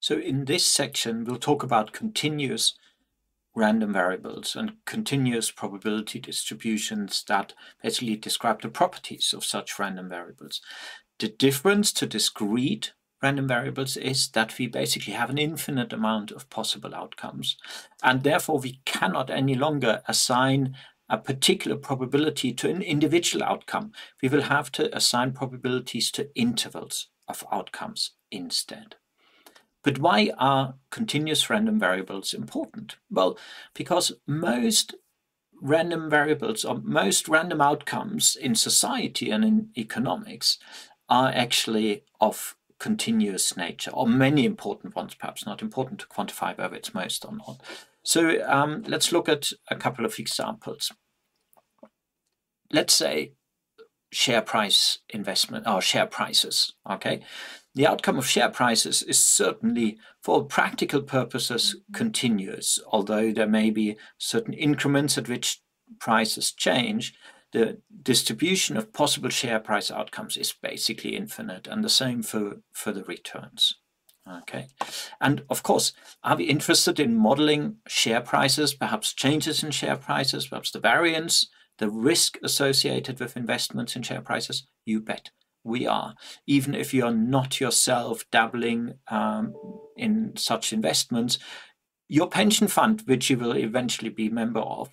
So in this section, we'll talk about continuous random variables and continuous probability distributions that basically describe the properties of such random variables. The difference to discrete random variables is that we basically have an infinite amount of possible outcomes and therefore we cannot any longer assign a particular probability to an individual outcome. We will have to assign probabilities to intervals of outcomes instead. But why are continuous random variables important? Well, because most random variables or most random outcomes in society and in economics are actually of continuous nature, or many important ones, perhaps not important to quantify whether it's most or not. So um, let's look at a couple of examples. Let's say share price investment or share prices. Okay, the outcome of share prices is certainly, for practical purposes, continuous, although there may be certain increments at which prices change. The distribution of possible share price outcomes is basically infinite, and the same for, for the returns. Okay, and of course, are we interested in modeling share prices, perhaps changes in share prices, perhaps the variance, the risk associated with investments in share prices? You bet we are, even if you're not yourself dabbling um, in such investments, your pension fund, which you will eventually be a member of,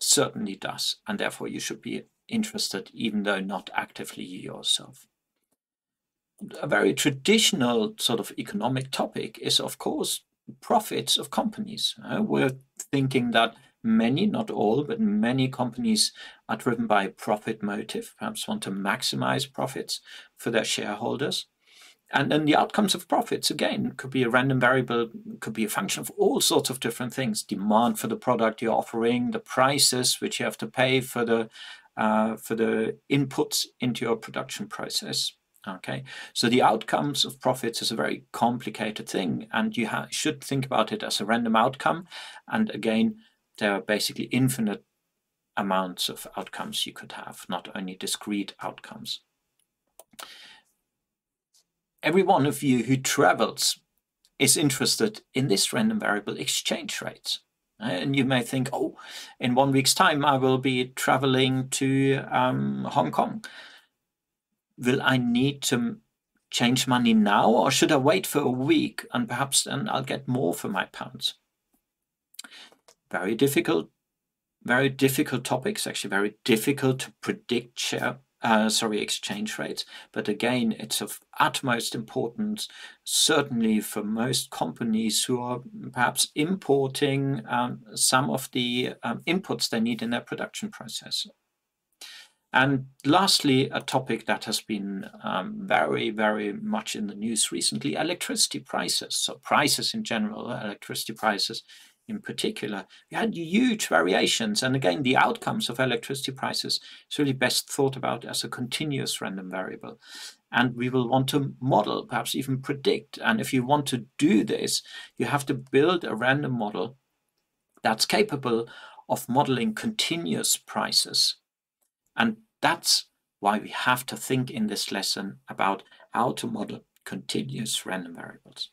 certainly does, and therefore you should be interested, even though not actively yourself. A very traditional sort of economic topic is, of course, profits of companies. Uh, we're thinking that Many, not all, but many companies are driven by profit motive, perhaps want to maximize profits for their shareholders. And then the outcomes of profits, again, could be a random variable, could be a function of all sorts of different things. Demand for the product you're offering, the prices which you have to pay for the uh, for the inputs into your production process. Okay, so the outcomes of profits is a very complicated thing, and you should think about it as a random outcome. And again, there are basically infinite amounts of outcomes you could have, not only discrete outcomes. Every one of you who travels is interested in this random variable exchange rate. And you may think, oh, in one week's time, I will be traveling to um, Hong Kong. Will I need to change money now, or should I wait for a week and perhaps then I'll get more for my pounds? Very difficult, very difficult topics, actually very difficult to predict share, uh, sorry, exchange rates. But again, it's of utmost importance, certainly for most companies who are perhaps importing um, some of the um, inputs they need in their production process. And lastly, a topic that has been um, very, very much in the news recently, electricity prices. So prices in general, electricity prices in particular, we had huge variations. And again, the outcomes of electricity prices is really best thought about as a continuous random variable. And we will want to model, perhaps even predict. And if you want to do this, you have to build a random model that's capable of modeling continuous prices. And that's why we have to think in this lesson about how to model continuous random variables.